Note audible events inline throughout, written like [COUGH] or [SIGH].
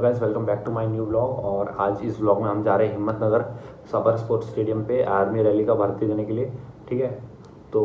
Hello guys welcome back to my new blog और आज इस ब्लॉग में हम जा रहे हैं Himmatnagar Sabar sports stadium पे आर्मी रैली का भर्ती देने के लिए, ठीक है? तो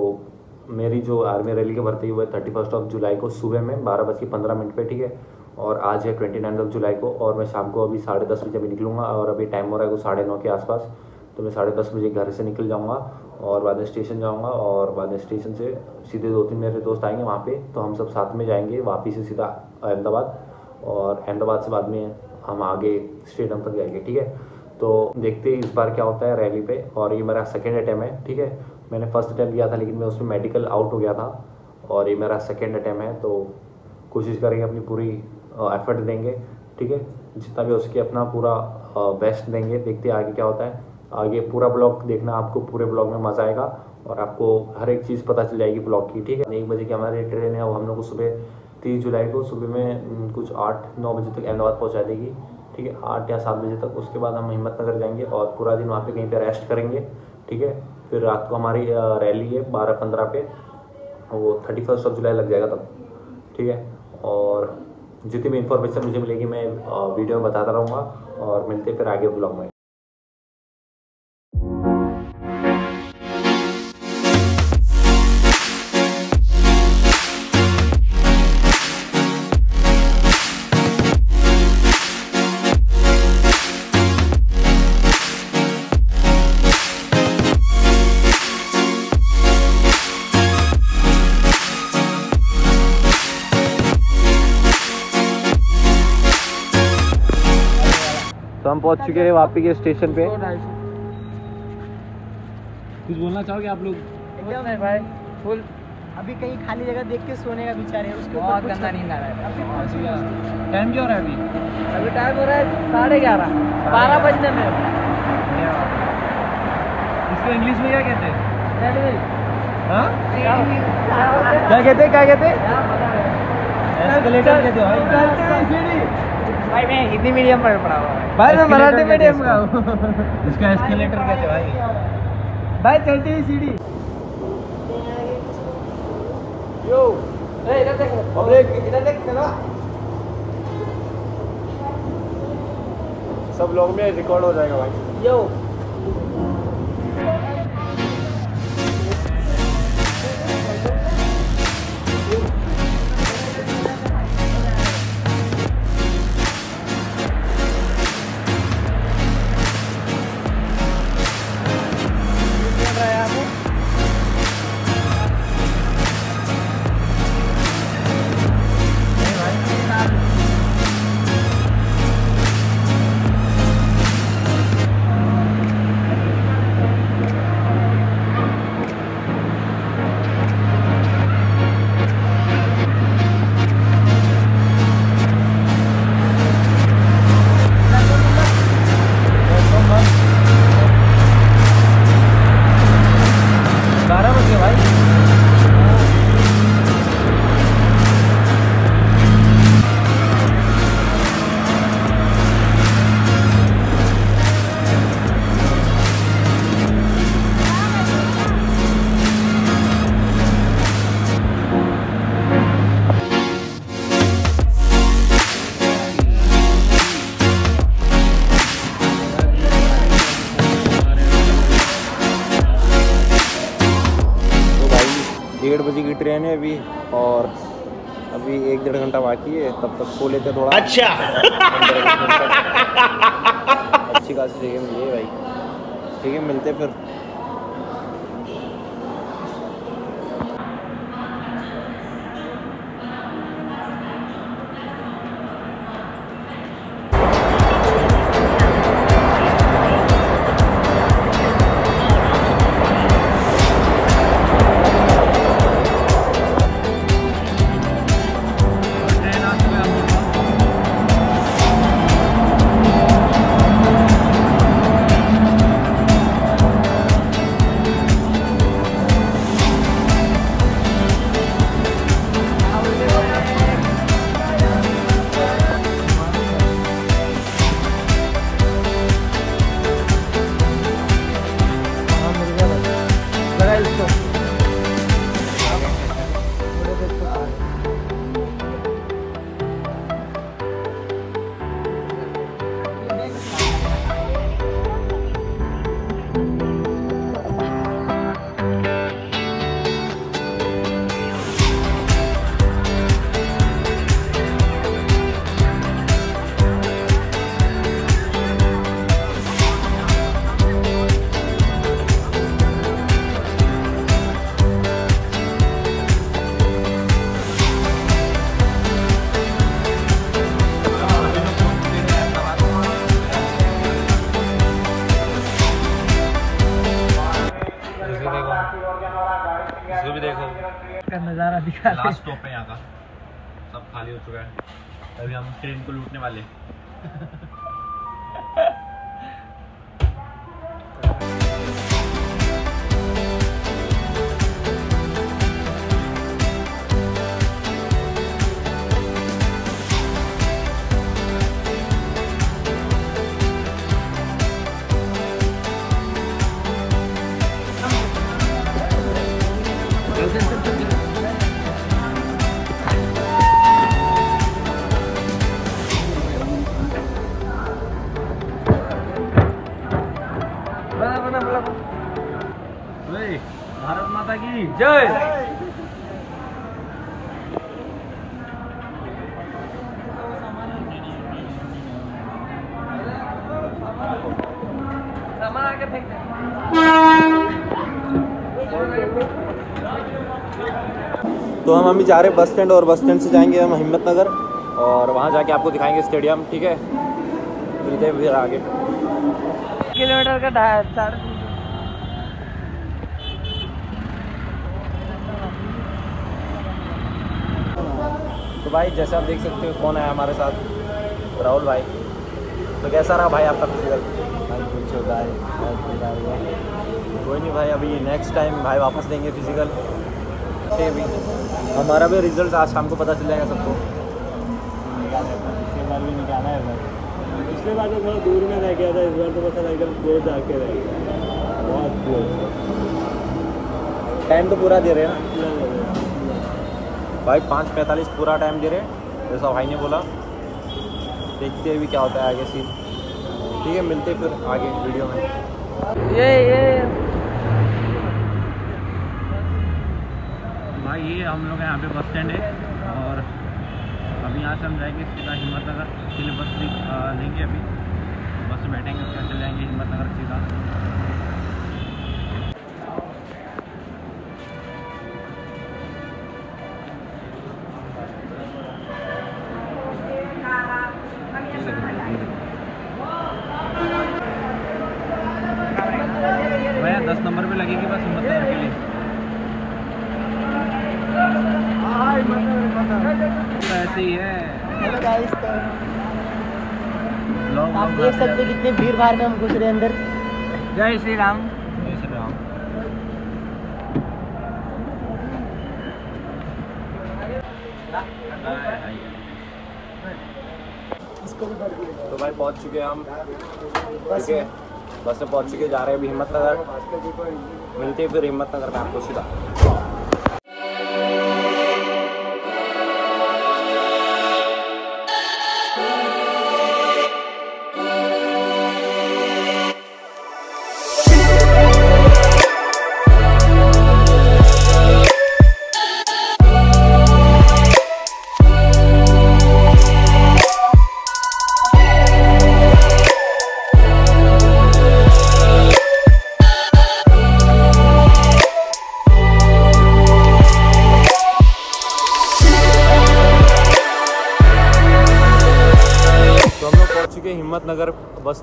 मेरी जो आर्मी रैली की भर्ती हुई है थर्टी फ़र्स्ट ऑफ़ जुलाई को सुबह में बारह बज के पंद्रह मिनट पर ठीक है? और आज है ट्वेंटी नाइन ऑफ़ जुलाई को और मैं शाम को अभी साढ़े दस बजे अभी निकलूँगा और अभी टाइम हो रहा है कुछ साढ़े नौ के आसपास तो मैं साढ़े दस बजे घर से निकल जाऊँगा और बाद में स्टेशन जाऊँगा और बाद में स्टेशन से सीधे दो तीन मेरे दोस्त आएँगे वहाँ पे तो हम सब साथ में जाएँगे वापसी से सीधा अहमदाबाद। और अहमदाबाद से बाद में हम आगे स्टेडियम तक जाएँगे, ठीक है? तो देखते हैं इस बार क्या होता है रैली पे। और ये मेरा सेकेंड अटैम्प है, ठीक है? मैंने फ़र्स्ट अटैम्प किया था, लेकिन मैं उसमें मेडिकल आउट हो गया था। और ये मेरा सेकेंड अटैम्प है तो कोशिश करेंगे अपनी पूरी एफर्ट देंगे, ठीक है? जितना भी उसके अपना पूरा बेस्ट देंगे। देखते आगे क्या होता है। आगे पूरा ब्लॉग देखना, आपको पूरे ब्लॉग में मज़ा आएगा। और आपको हर एक चीज़ पता चल जाएगी ब्लॉग की, ठीक है? एक बजे की हमारी ट्रेन है, वो हम लोग को सुबह तीस जुलाई को सुबह में कुछ आठ, नौ बजे तक अहमदाबाद पहुँचा देगी, ठीक है? आठ या सात बजे तक, उसके बाद हम हिम्मतनगर जाएँगे और पूरा दिन वहाँ पे कहीं पे रेस्ट करेंगे, ठीक है? फिर रात को हमारी रैली है बारह पंद्रह पे, वो थर्टी फ़र्स्ट ऑफ़ जुलाई लग जाएगा तब, ठीक है? और जितनी भी इन्फॉर्मेशन मुझे मिलेगी, मैं वीडियो में बताता रहूँगा और मिलते फिर आगे ब्लॉग में। पहुँच चुके हैं वापी के स्टेशन पे कुछ बोलना चाहोगे आप लोग एकदम है भाई फुल अभी कहीं खाली जगह देख के सोने का विचार है उसके बहुत ऊपर गंदा नींद आ रहा है टाइम क्या हो रहा है अभी अभी टाइम हो रहा है साढ़े ग्यारह बारह बजने में इसको इंग्लिश में क्या कहते हैं हाँ क्या कहते हैं क्या हैं कहते हो भाई मैं हिंदी मीडियम पर पढ़ा हुआ है। भाई मैं मराठी मीडियम का हूँ हूँ। इसका एस्केलेटर कहते हैं भाई? भाई चलती हुई सीढ़ी। यो ए इधर देख अरे इधर देख चलो। सब लोग में रिकॉर्ड हो जाएगा भाई। यो। ट्रेन है अभी और अभी एक डेढ़ घंटा बाकी है तब तक सो लेते थोड़ा। अच्छा। अच्छी खासी जगह मिली है भाई। ठीक है मिलते फिर। ट्रेन को लूटने वाले। हम अभी जा रहे हैं बस स्टैंड और बस स्टैंड से जाएँगे हम हिम्मत नगर और वहाँ जाके आपको दिखाएँगे स्टेडियम ठीक है? मिलते हैं फिर आगे। किलोमीटर का ढाई तो भाई जैसे आप देख सकते हो कौन है हमारे साथ? राहुल भाई। तो कैसा रहा भाई आपका फ़िज़िकल भाई कोई नहीं भाई अभी नेक्स्ट टाइम भाई वापस देंगे फ़िज़िकल ठीक भी। हमारा भी रिज़ल्ट आज शाम को पता चल जाएगा सबको। पिछले बार भी निकाला है पिछले बार तो थोड़ा दूर में रह गया था इस बार तो पता एकदम क्लोज आके रह गया। बहुत क्लोज टाइम तो पूरा दे रहे हैं ना? भाई पाँच पैंतालीस पूरा टाइम दे रहे हैं जैसा भाई ने बोला। देखते हैं भी क्या होता है आगे सीन ठीक है मिलते हैं फिर आगे वीडियो में। ये ये भाई ये हम लोग यहाँ पे बस स्टैंड है और अभी यहाँ से हम जाएँगे सीधा हिम्मत नगर के लिए बस लेंगे अभी। बस बैठेंगे उसके चले जाएँगे हिम्मत नगर सीधा। देख सकते हैं कितने भीड़ भाड़ में हम घुस रहे अंदर। जय श्री राम। जय श्री राम। तो भाई पहुँच चुके हैं हम। ठीक है? बस में पहुँच चुके जा रहे हैं अभी हिम्मत नगर मिलते हैं फिर हिम्मत नगर में आपको सीधा।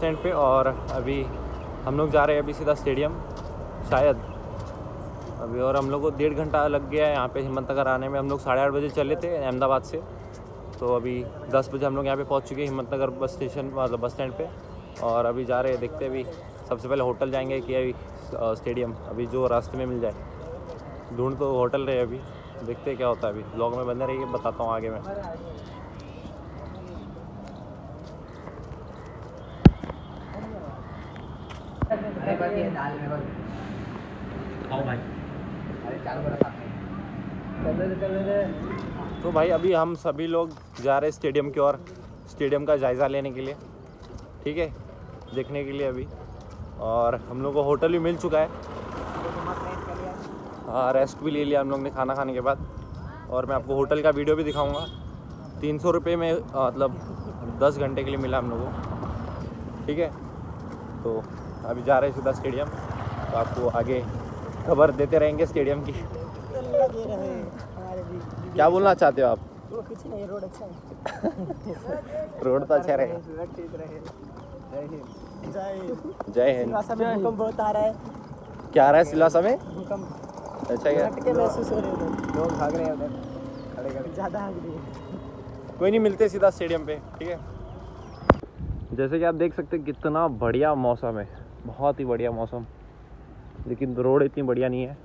स्टैंड पे और अभी हम लोग जा रहे हैं अभी सीधा स्टेडियम शायद। अभी और हम लोग को डेढ़ घंटा लग गया है यहाँ पे हिम्मत नगर आने में। हम लोग साढ़े आठ बजे चले थे अहमदाबाद से। तो अभी दस बजे हम लोग यहाँ पे पहुँच चुके हैं हिम्मत नगर बस स्टेशन मतलब बस स्टैंड पे। और अभी जा रहे हैं, देखते अभी सबसे पहले होटल जाएँगे कि अभी स्टेडियम अभी जो रास्ते में मिल जाए। ढूंढ तो होटल रहे अभी, देखते क्या होता है अभी। ब्लॉग में बने रहिए, बताता हूँ आगे मैं। खाओ भाई। तो भाई अभी हम सभी लोग जा रहे हैं स्टेडियम की ओर स्टेडियम का जायज़ा लेने के लिए ठीक है? देखने के लिए अभी। और हम लोग को होटल भी मिल चुका है। हाँ रेस्ट भी ले लिया हम लोग ने खाना खाने के बाद। और मैं आपको होटल का वीडियो भी दिखाऊँगा। तीन सौ रुपये में मतलब दस घंटे के लिए मिला हम लोगों को। ठीक है? तो अभी जा रहे हैं सीधा स्टेडियम तो आपको आगे खबर देते रहेंगे स्टेडियम की। क्या बोलना चाहते हो आप? रोड [LAUGHS] रोड तो अच्छा रहे। जय हिंद। भूकंप बहुत आ रहा है क्या आ रहा है सिलवासा में? अच्छा क्या? महसूस हो रहे लोग भाग रहे हैं उधर। खड़े ज़्यादा है कोई नहीं, मिलते सीधा स्टेडियम पे, ठीक है? जैसे कि आप देख सकते हैं, कितना बढ़िया मौसम है। बहुत ही बढ़िया मौसम। लेकिन रोड इतनी बढ़िया नहीं है।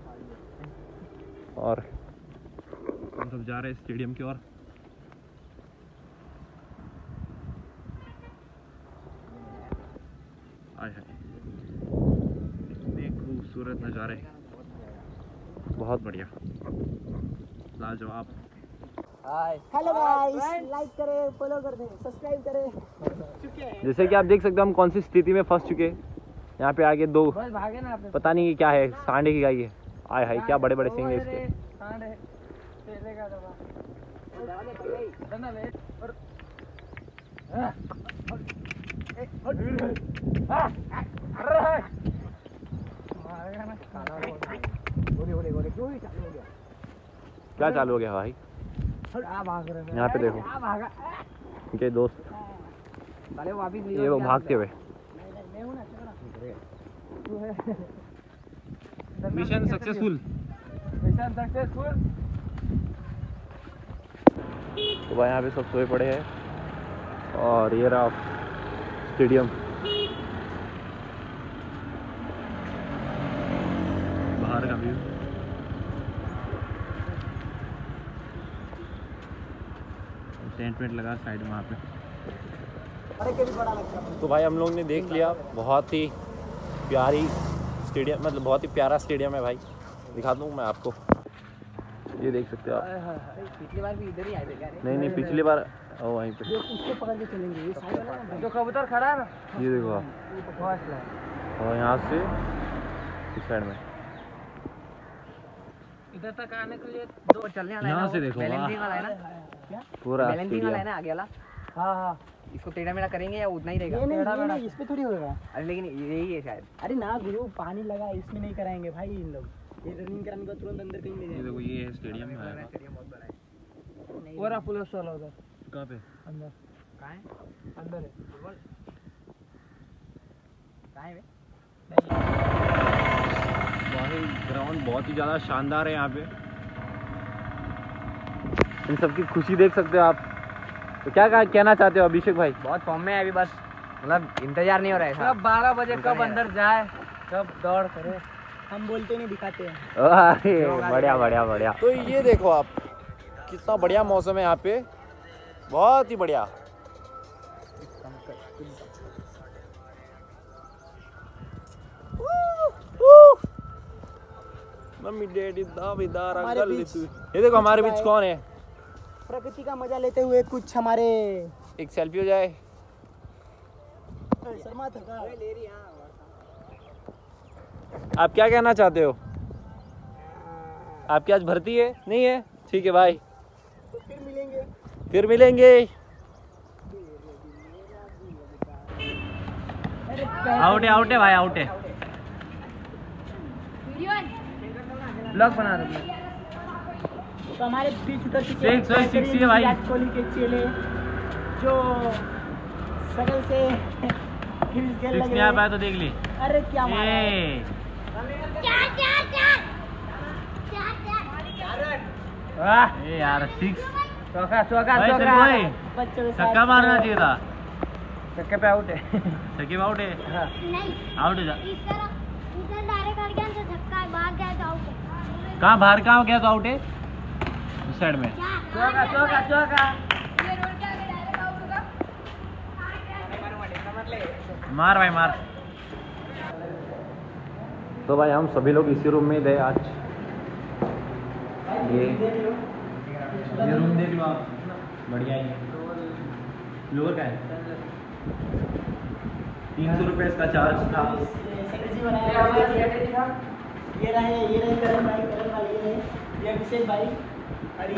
और हम सब जा रहे हैं स्टेडियम की ओर। आय हाय। इतने खूबसूरत नज़ारे। बहुत बढ़िया। लाजवाब। हाय हेलो गाइस लाइक करें फॉलो कर दें सब्सक्राइब करें। जैसे कि आप देख सकते हो हम कौन सी स्थिति में फंस चुके हैं। यहाँ पे आगे दो भागे ना पता नहीं क्या है सांडे की गाय है आय हाय क्या बड़े बड़े सिंग है इसके क्या चालू हो गया भाई यहाँ पे देखो इनके दोस्त ये वो भागते हुए मिशन सक्सेसफुल मिशन सक्सेसफुल तो भाई यहाँ पे सब सोए पड़े हैं और ये रहा स्टेडियम। बाहर का व्यू। टेंट वेंट लगा साइड में वहाँ पे। अरे के भी बड़ा लगता है। तो भाई हम लोग ने देख लिया बहुत ही प्यारी स्टेडियम मतलब बहुत ही प्यारा स्टेडियम है भाई। दिखा दूँ मैं आपको। ये देख सकते हो आप। पिछली बार भी इधर ही आए थे नहीं नहीं पिछली बार ओ वहीं पे। जो उसको पकड़ के चलेंगे ये साइड वाला जो कबूतर खड़ा है ना। ये देखो आप। और यहाँ से इस साइड में। इधर तक आने के लिए दो चलने वाला है यहाँ से देखो बैलेंसिंग वाला है ना? पूरा बैलेंसिंग वाला है ना आगे वाला? हाँ हाँ। इसको टेढ़ा मेढ़ा करेंगे या उतना ही रहेगा? नहीं ये नहीं इस पे थोड़ी होगा। अरे लेकिन यही है शायद। अरे ना गुरु पानी लगा इसमें नहीं कराएँगे भाई इन लोग। ये रनिंग कराने के बाद तुरंत अंदर कहीं ले जाएँगे देखो ये है स्टेडियम है स्टेडियम बहुत बड़ा है। और आप पुलिस वाला उधर। कहाँ पे? अंदर। कहाँ है? अंदर है। कहाँ है बे? भाई ग्राउंड बहुत ही ज़्यादा शानदार है यहाँ पे। इन सबकी खुशी देख सकते हो आप। तो क्या कहा- कहना चाहते हो अभिषेक भाई? बहुत फॉर्म में है अभी बस। मतलब इंतज़ार नहीं हो रहा है कब बारह बजे कब अंदर जाए कब दौड़ करे। हम बोलते नहीं दिखाते हैं। अरे बढ़िया बढ़िया बढ़िया। तो ये देखो आप कितना बढ़िया मौसम है यहाँ पे। बहुत ही बढ़िया। मम्मी डैडी दावेदार अंकल ये देखो हमारे बीच कौन है? प्रकृति का मज़ा लेते हुए कुछ हमारे एक सेल्फी हो जाए। शर्मा था का? आप क्या कहना चाहते हो? आपकी आज भर्ती है? नहीं है? ठीक है भाई तो फिर मिलेंगे। फिर मिलेंगे। आउट है आउट है भाई आउट है। ब्लॉग बना रहे हैं। तो हमारे बीच उतर चुके ही। है। विराट कोहली के चेले जो सकल से [LAUGHS] खेल लगे आ पाया तो देख ली। अरे क्या मारा है। ए वाह। ए यार सिक्स चौका चौका चौका। बच्चों छक्का मारना चाहिए था। छक्के पे आउट है। छक्के आउट है। नहीं। आउट है इस तरह इधर डायरेक्ट गया तो है, बाहर गया तो आउट है। कहाँ बाहर कहाँ गया तो आउट है? साइड में। चौका चौका चौका ये रोड के आगे डायरेक्ट आउट होगा। मार भाई मार। तो भाई हम सभी लोग इसी रूम में गए आज। ये ये रूम देख लो आप। बढ़िया है। लोअर का है। तीन सौ रुपये इसका चार्ज था। है। ये रहे ये रहे करण भाई करण भाई ये रहे। ये अभिषेक भाई। और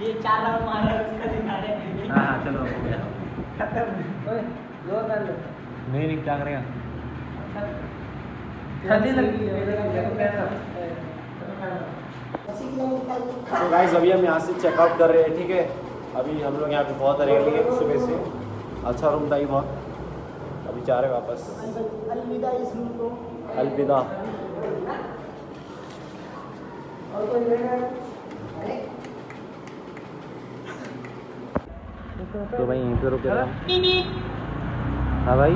ये चार राउंड मार उसका दिखा रहे हाँ हाँ चलो हो गया। खत्म। ओए दो कर लो। नहीं नहीं क्या करेगा? ठंडी लगी तो गाइस अभी हम यहाँ से चेकआउट कर रहे हैं ठीक है? अभी हम लोग यहाँ पे बहुत रेडी है सुबह से। अच्छा रूम था ही बहुत। अभी जा रहे वापस। अलविदा इस रूम को। अलविदा। तो भाई यहीं पे रुके। हाँ भाई।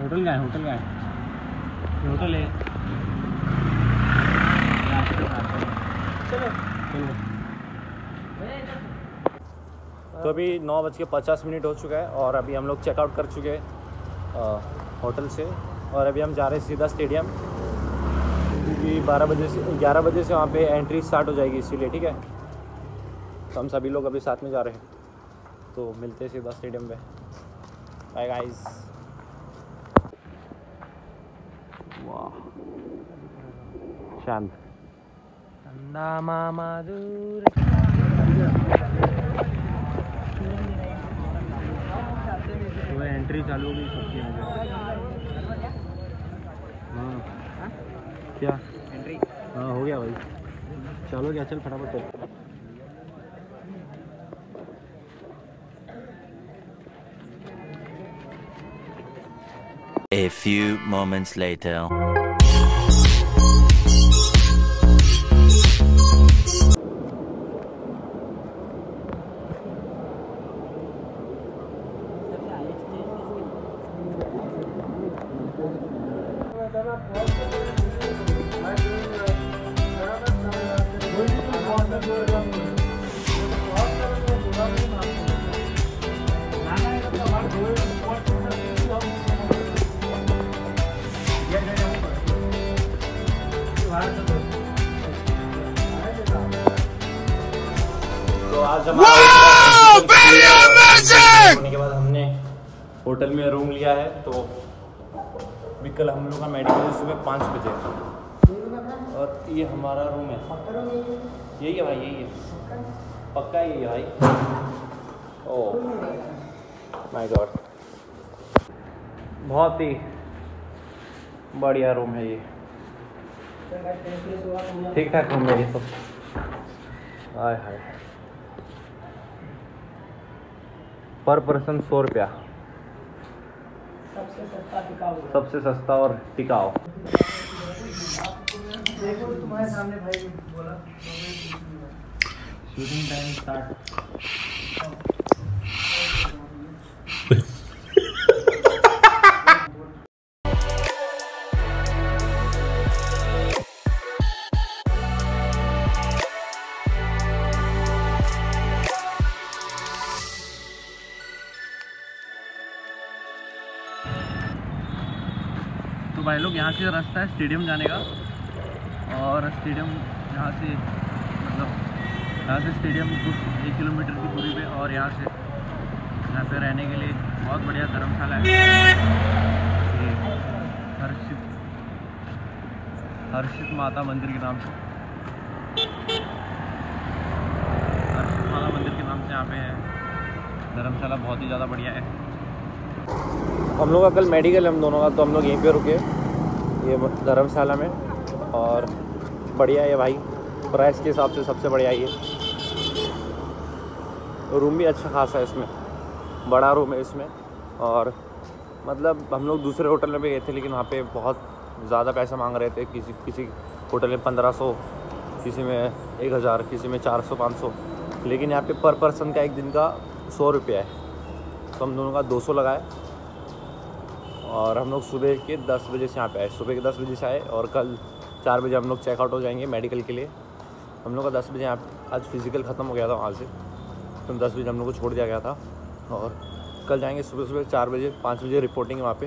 होटल है होटल है होटल है तो अभी नौ बज के पचास मिनट हो चुका है और अभी हम लोग चेकआउट कर चुके हैं। होटल से। और अभी हम जा रहे हैं सीधा स्टेडियम। क्योंकि बारह बजे से ग्यारह बजे से वहाँ पे एंट्री स्टार्ट हो जाएगी इसीलिए ठीक है? तो हम सभी लोग अभी साथ में जा रहे हैं। तो मिलते हैं सीधा स्टेडियम पे। बाय गाइस वाह शांत। तो एंट्री चालू हो गई सबकी हाँ। क्या? एंट्री हाँ हो गया भाई। चलो क्या चल फटाफट चल A few moments later. होने के बाद हमने होटल में रूम लिया है तो कल हम लोग का मेडिकल सुबह पाँच बजे। और ये हमारा रूम है। यही है भाई यही है। पक्का यही है भाई। ओ माय गॉड बहुत ही बढ़िया रूम है ये। ठीक ठाक रूम है ये सब। हाय हाय पर पर्सन सौ रुपया। सबसे सस्ता टिकाऊ सबसे सस्ता और टिकाऊ। देखो तुम्हारे सामने भाई बोला शूटिंग टाइम स्टार्ट भाई लोग, यहाँ से रास्ता है स्टेडियम जाने का। और स्टेडियम यहाँ से मतलब यहाँ से स्टेडियम कुछ एक किलोमीटर की दूरी पे और यहाँ से, यहाँ पे रहने के लिए बहुत बढ़िया धर्मशाला है। हर्षित हर्षित माता मंदिर के नाम से। हर्षित माता मंदिर के नाम से यहाँ पे है। धर्मशाला बहुत ही ज़्यादा बढ़िया है। हम लोग का कल मेडिकल है हम दोनों का तो हम लोग यहीं पे रुके। ये धर्मशाला में। और बढ़िया है भाई। प्राइस के हिसाब से सबसे बढ़िया ये। रूम भी अच्छा खासा है इसमें। बड़ा रूम है इसमें। और मतलब हम लोग दूसरे होटल में भी गए थे, लेकिन वहाँ पे बहुत ज़्यादा पैसा मांग रहे थे। किसी किसी होटल में पंद्रह सौ, किसी में एक हज़ार, किसी में चार सौ, पाँच सौ। लेकिन यहाँ पे पर पर्सन का एक दिन का सौ रुपया है। तो हम दोनों का दो सौ लगाए। और हम लोग सुबह के दस बजे से यहाँ पे आए। सुबह के दस बजे से आए और कल चार बजे हम लोग चेकआउट हो जाएँगे मेडिकल के लिए। हम लोग का दस बजे यहाँ आज फ़िज़िकल ख़त्म हो गया था वहाँ से। तो दस बजे हम लोग को छोड़ दिया गया था। और कल जाएँगे सुबह सुबह चार बजे, पाँच बजे रिपोर्टिंग वहाँ पे।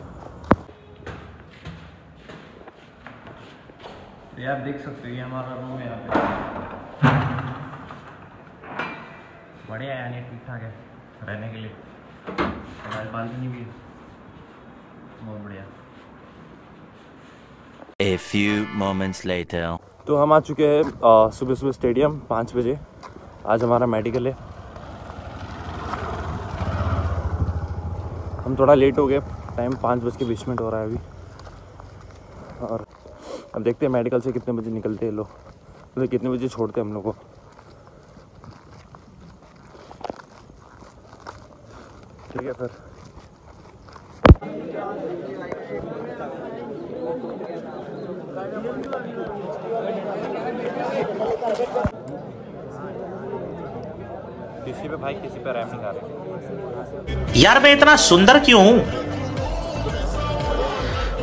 ये आप देख सकते हो हमारा रूम है यहाँ पे। बढ़िया यानी ठीक ठाक है रहने के लिए। बालकनी भी है। बहुत बढ़िया। A few moments later. तो हम आ चुके हैं सुबह सुबह स्टेडियम पाँच बजे। आज हमारा मेडिकल है। हम थोड़ा लेट हो गए। टाइम पाँच बज के बीस मिनट हो रहा है अभी। और अब देखते हैं मेडिकल से कितने बजे निकलते हैं लोग। मतलब कितने बजे छोड़ते हैं हम लोग को। ठीक है फिर किसी पे भाई किसी पे रैम नहीं खा रहे यार मैं इतना सुंदर क्यों हूँ?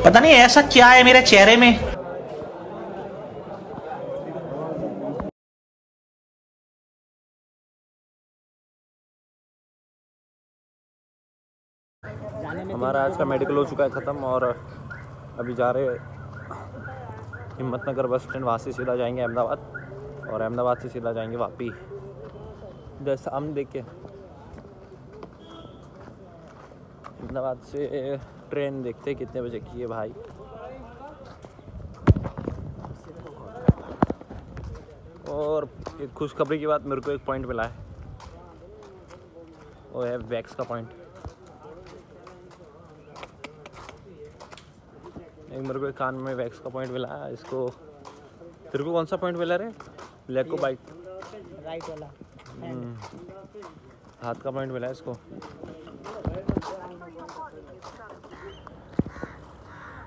पता नहीं ऐसा क्या है मेरे चेहरे में। हमारा आज का मेडिकल हो चुका है ख़त्म और अभी जा रहे हिम्मतनगर बस स्टैंड, वहाँ से सीधा जाएँगे अहमदाबाद और अहमदाबाद से सीधा जाएँगे वापी। जैसा हम देख के अहमदाबाद से ट्रेन देखते हैं कितने बजे की है भाई। और एक खुशखबरी की बात मेरे को एक पॉइंट मिला है। वो है वैक्स का पॉइंट एक मेरे को एक कान में वैक्स का पॉइंट मिला है इसको तेरे को कौन सा पॉइंट मिला रे? ब्लैक को बाइक राइट वाला। हाथ का पॉइंट मिला है इसको।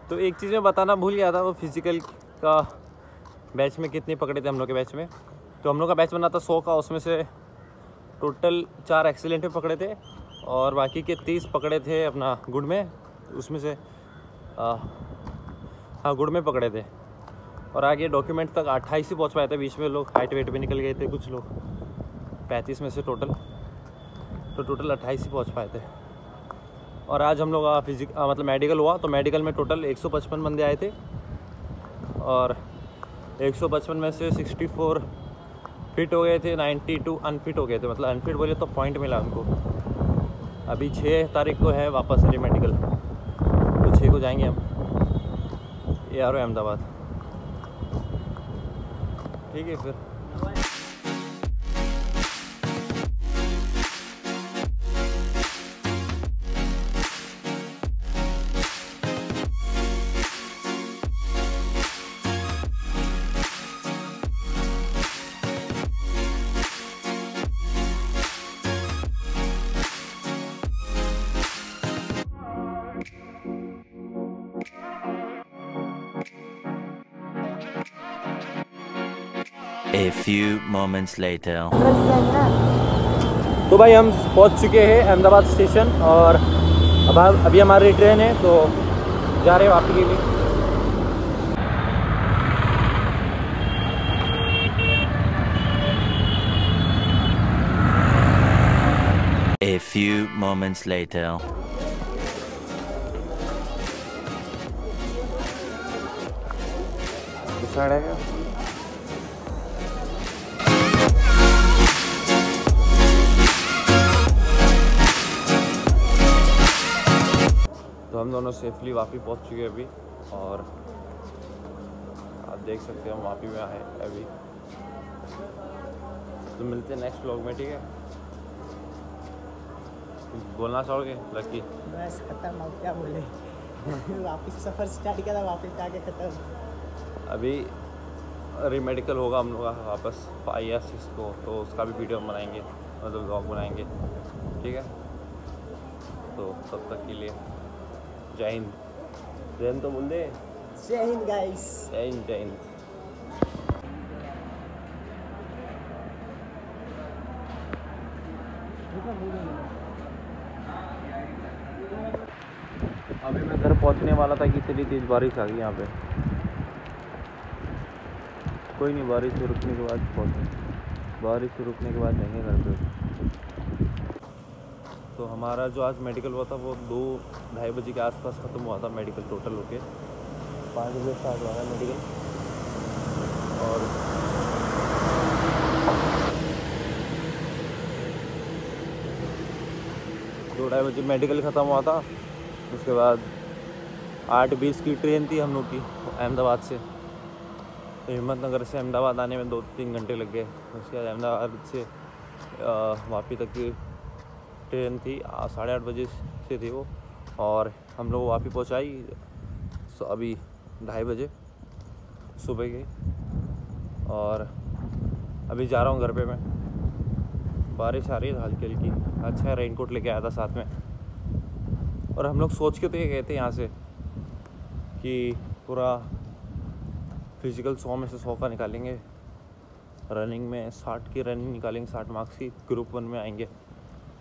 तो एक चीज़ मैं बताना भूल गया था, वो फ़िज़िकल का बैच में कितने पकड़े थे हम लोग के बैच में। तो हम लोग का बैच बना था सौ का, उसमें से टोटल चार एक्सीलेंट में पकड़े थे और बाकी के तीस पकड़े थे अपना गुड़ में, उसमें से हाँ गुड़ में पकड़े थे। और आगे डॉक्यूमेंट तक अट्ठाईस ही पहुँच पाए थे, बीच में लोग हाइट वेट भी निकल गए थे कुछ लोग, पैंतीस में से टोटल तो टोटल अट्ठाईस ही पहुँच पाए थे। और आज हम लोग फिजिक मतलब मेडिकल हुआ तो मेडिकल में टोटल 155 बंदे आए थे और 155 में से 64 फिट हो गए थे 92 अनफिट हो गए थे। मतलब अनफिट बोले तो पॉइंट मिला उनको अभी छः तारीख को है वापस री मेडिकल तो छः को जाएँगे हम। A R Ahmedabad. ठीक है, फिर। Few moments later. तो भाई हम पहुँच चुके हैं अहमदाबाद स्टेशन और अब अभी हमारी ट्रेन है तो जा रहे हैं वापस के लिए A few moments later. Side दोनों सेफली वापी पहुँच चुके हैं अभी और आप देख सकते हैं हम वापी में आए अभी। तो मिलते हैं नेक्स्ट व्लॉग में ठीक है? बोलना चाहोगे लकी? बस खत्म अब क्या बोले? [LAUGHS] वापस सफ़र स्टार्ट किया था वापस आके खत्म। अभी रीमेडिकल होगा हम लोग का वापस फाइव या सिक्स को तो उसका भी वीडियो हम बनाएँगे मतलब ब्लॉग बनाएँगे ठीक है? तो तब तक के लिए जय हिंद। जय हिंद तो बोल दे जय हिंद गाइस जय हिंद जय हिंद। अभी मैं घर पहुँचने वाला था कि इतनी तेज़ बारिश आ गई यहाँ पे। कोई नहीं बारिश से रुकने के बाद पहुँचे। बारिश से रुकने के बाद जाएँगे घर पे। तो हमारा जो आज मेडिकल हुआ था, वो दो, ढाई बजे के आसपास ख़त्म हुआ था मेडिकल टोटल होके। पाँच बजे स्टार्ट हुआ था मेडिकल और दो, ढाई बजे मेडिकल ख़त्म हुआ था। उसके बाद आठ, बीस की ट्रेन थी हम लोग की, अहमदाबाद से। तो हिम्मतनगर से अहमदाबाद आने में दो, तीन घंटे लग गए। उसके बाद अहमदाबाद से वापी तक की ट्रेन थी साढ़े आठ बजे से थी वो, और हम लोग वापस पहुँचाई अभी ढाई बजे सुबह की, और अभी जा रहा हूँ घर पे मैं। बारिश आ रही है हल्की हल्की अच्छा रेनकोट लेके आया था साथ में। और हम लोग सोच के तो ये गए थे यहाँ से कि पूरा फ़िज़िकल सौ में से सौ का निकालेंगे। रनिंग में साठ की रनिंग निकालेंगे, साठ मार्क्स की ग्रुप वन में आएँगे।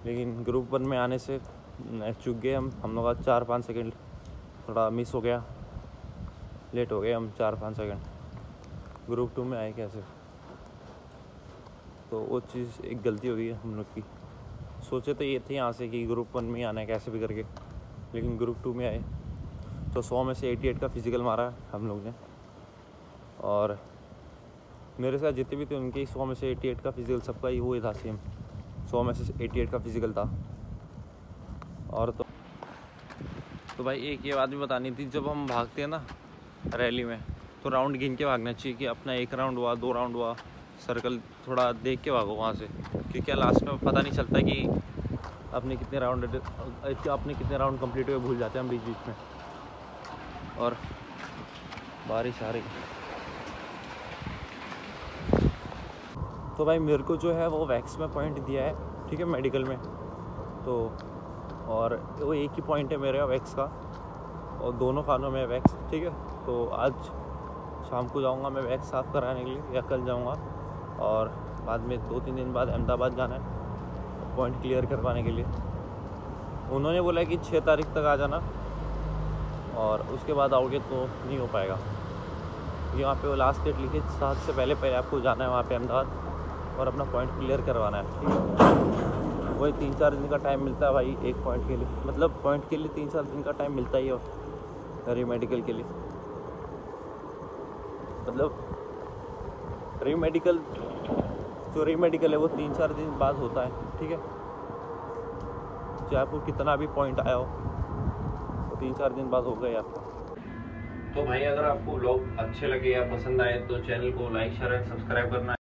लेकिन ग्रुप वन में आने से चुक गए हम। हम लोग का चार पाँच सेकंड थोड़ा मिस हो गया। लेट हो गए हम चार पाँच सेकंड। ग्रुप टू में आए कैसे तो वो चीज़ एक गलती हो गई हम लोग की। सोचे तो ये थे यहाँ से कि ग्रुप वन में आना है कैसे भी करके। लेकिन ग्रुप टू में आए। तो सौ में से एटी एट का फ़िज़िकल मारा हम लोग ने। और मेरे साथ जितने भी थे उनके सौ में से एटी एट का फ़िज़िकल सबका ही हुआ था सेम सौ में से एटी एट का फ़िज़िकल था। और तो तो भाई एक ये बात भी बतानी थी, जब हम भागते हैं ना रैली में तो राउंड गिन के भागना चाहिए कि अपना एक राउंड हुआ, दो राउंड हुआ सर्कल थोड़ा देख के भागो वहाँ से। क्योंकि क्या लास्ट में पता नहीं चलता कि अपने कितने राउंड अपने कितने राउंड कंप्लीट हुए, भूल जाते हैं हम बीच बीच में। और बारिश आ रही। तो भाई मेरे को जो है वो वैक्स में पॉइंट दिया है, ठीक है मेडिकल में। तो और वो एक ही पॉइंट है मेरे वैक्स का, और दोनों खानों में वैक्स, ठीक है। तो आज शाम को जाऊँगा मैं वैक्स साफ़ कराने के लिए, या कल जाऊँगा। और बाद में दो तीन दिन बाद अहमदाबाद जाना है पॉइंट क्लियर करवाने के लिए। उन्होंने बोला कि छः तारीख तक आ जाना, और उसके बाद आओगे तो नहीं हो पाएगा। क्योंकि वहाँ पे वो लास्ट डेट लिखे, सात से पहले पहले आपको जाना है वहाँ पे अहमदाबाद। और अपना पॉइंट क्लियर करवाना है, ठीक है? वही तीन चार दिन का टाइम मिलता है भाई, एक पॉइंट के लिए। मतलब पॉइंट के लिए तीन चार दिन का टाइम मिलता ही है री मेडिकल के लिए। मतलब री मेडिकल जो री मेडिकल है, वो तीन चार दिन बाद होता है, ठीक है? चाहे आपको कितना भी पॉइंट आया हो तीन चार दिन बाद हो गए आपको। तो भाई, अगर आपको ब्लॉग अच्छे लगे या पसंद आए तो चैनल को लाइक शेयर एंड सब्सक्राइब करना।